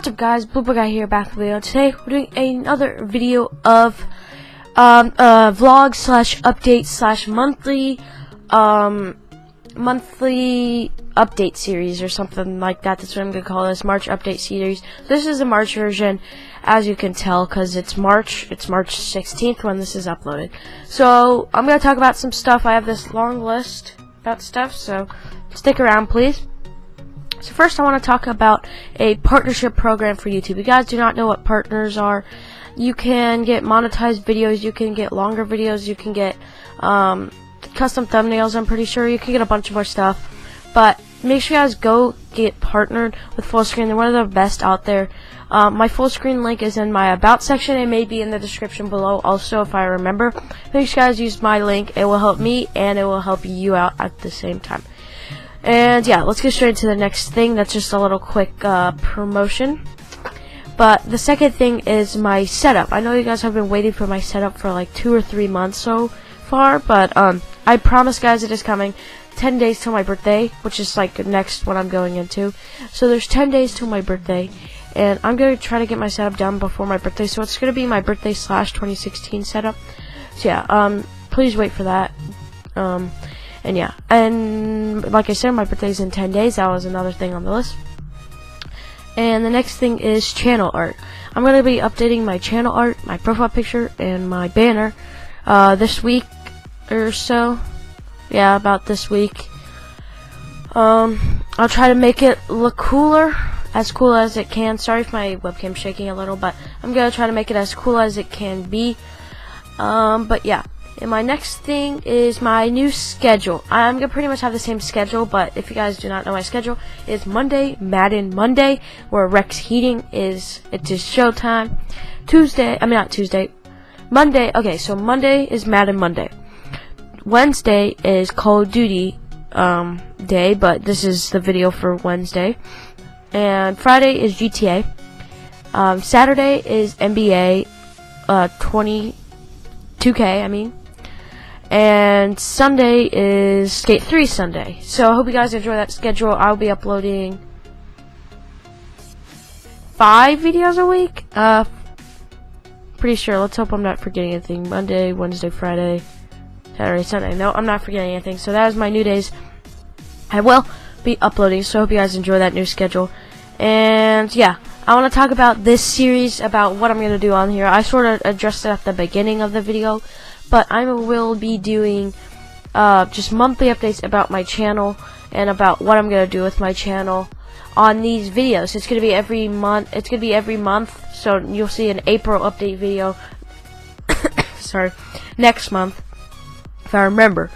What's up guys, BlueBuckeye here back with a video. Today we're doing another video of um, uh, vlog slash update slash monthly um, monthly update series or something like that. That's what I'm to call this, March update series. This is the March version, as you can tell, because it's March. It's March 16th when this is uploaded. So I'm going to talk about some stuff. I have this long list about stuff, so stick around please. So first I want to talk about a partnership program for YouTube. You guys do not know what partners are. You can get monetized videos, you can get longer videos, you can get um, custom thumbnails, I'm pretty sure. You can get a bunch of more stuff. But make sure you guys go get partnered with Fullscreen. They're one of the best out there. Um, my Fullscreen link is in my about section. It may be in the description below also if I remember. Make sure you guys use my link. It will help me and it will help you out at the same time. And yeah, let's get straight to the next thing. That's just a little quick uh, promotion. But the second thing is my setup. I know you guys have been waiting for my setup for like two or three months so far, but um, I promise guys it is coming. 10 days till my birthday, which is like next what I'm going into. So there's 10 days till my birthday, and I'm going to try to get my setup done before my birthday. So it's going to be my birthday slash 2016 setup. So yeah, um, please wait for that. Um, and yeah, and like I said, my birthday's in 10 days. That was another thing on the list. And the next thing is channel art. I'm going to be updating my channel art, my profile picture, and my banner uh, this week or so. Yeah, about this week. Um, I'll try to make it look cooler, as cool as it can. Sorry if my webcam's shaking a little, but I'm going to try to make it as cool as it can be. Um, but yeah. And my next thing is my new schedule. I'm gonna pretty much have the same schedule, but if you guys do not know my schedule, it's Monday, Madden Monday, where Rex Heating is it's just showtime. Tuesday, I mean not Tuesday, Monday. Okay, so Monday is Madden Monday. Wednesday is Call of Duty um, day, but this is the video for Wednesday. And Friday is GTA. Um, Saturday is NBA uh, 20 2K, I mean. And Sunday is Skate 3 Sunday. So I hope you guys enjoy that schedule. I'll be uploading five videos a week. Uh, pretty sure. Let's hope I'm not forgetting anything. Monday, Wednesday, Friday, Saturday, Sunday. No, I'm not forgetting anything. So that is my new days. I will be uploading. So I hope you guys enjoy that new schedule. And yeah, I want to talk about this series, about what I'm going to do on here. I sort of addressed it at the beginning of the video but I will be doing uh, just monthly updates about my channel and about what I'm gonna do with my channel on these videos. It's gonna be every month. It's gonna be every month, so you'll see an April update video. sorry, next month, if I remember.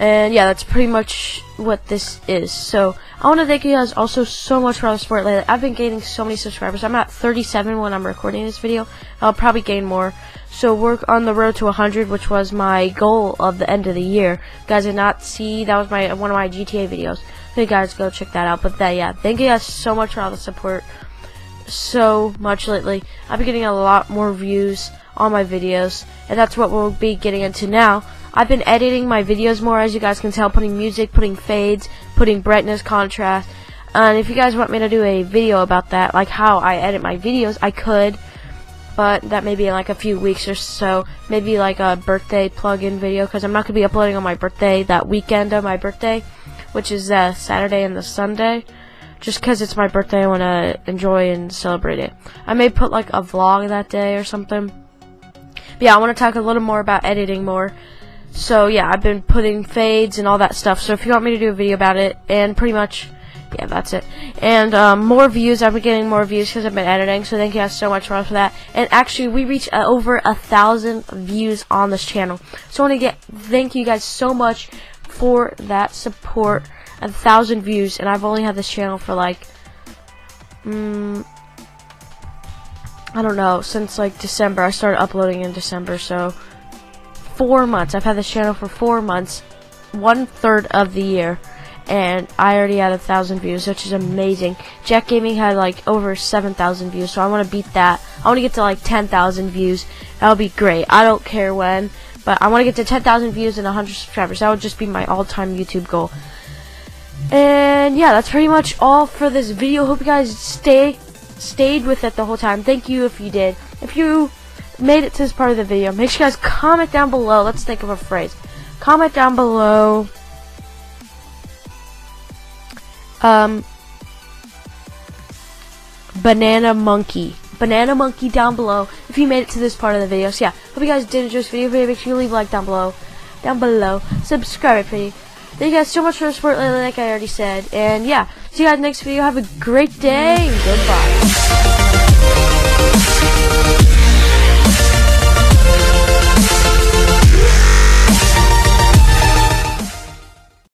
And yeah, that's pretty much what this is. So I want to thank you guys also so much for all the support lately. I've been gaining so many subscribers. I'm at 37 when I'm recording this video. I'll probably gain more. So work on the road to 100, which was my goal of the end of the year. Guys did not see that was my one of my GTA videos. So you guys go check that out. But that yeah, thank you guys so much for all the support. So much lately. I've been getting a lot more views on my videos, and that's what we'll be getting into now. I've been editing my videos more, as you guys can tell, putting music, putting fades, putting brightness, contrast. And if you guys want me to do a video about that, like how I edit my videos, I could. But that may be in like a few weeks or so. Maybe like a birthday plug-in video, because I'm not going to be uploading on my birthday, that weekend of my birthday, which is uh, Saturday and the Sunday. Just because it's my birthday, I want to enjoy and celebrate it. I may put like a vlog that day or something. But yeah, I want to talk a little more about editing more. So yeah, I've been putting fades and all that stuff. So if you want me to do a video about it, and pretty much, yeah, that's it. And um, more views, I've been getting more views because I've been editing. So thank you guys so much for that. And actually, we reached uh, over a thousand views on this channel. So I want to get thank you guys so much for that support. A thousand views, and I've only had this channel for like, mm, I don't know, since like December. I started uploading in December, so four months. I've had this channel for four months, one third of the year, and I already had a thousand views, which is amazing. Jack Gaming had like over seven thousand views, so I want to beat that. I want to get to like ten thousand views. That would be great. I don't care when, but I want to get to ten thousand views and hundred subscribers. That would just be my all-time YouTube goal. And yeah, that's pretty much all for this video. Hope you guys stay stayed with it the whole time, thank you if you did. If you made it to this part of the video, make sure you guys comment down below. Let's think of a phrase. Comment down below. Um, banana monkey. Banana monkey down below if you made it to this part of the video. So yeah, hope you guys did enjoy this video. Make sure you leave a like down below. Down below. Subscribe you Thank you guys so much for the support lately, like I already said. And yeah, see you guys next video. Have a great day. Goodbye.